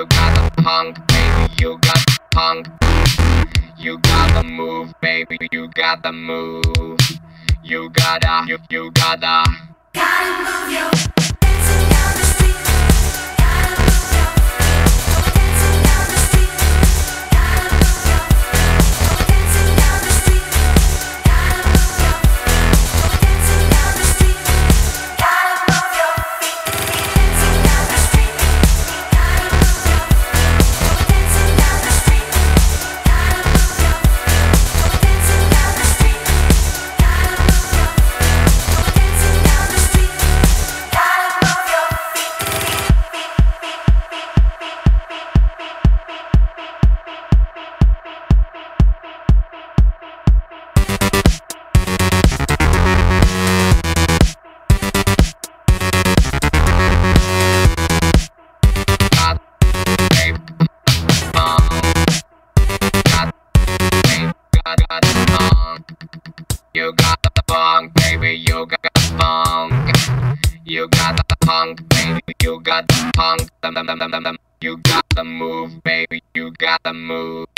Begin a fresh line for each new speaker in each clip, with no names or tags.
you got the punk, baby, you got the punk. You gotta
move, baby, you gotta move. You gotta, you, you gotta.
You got the funk, baby. You got the funk. You got the funk, baby. You got the funk. You got the move, baby. You got the move.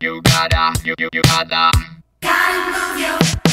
You gotta, you, you, you gotta.
Gotta move your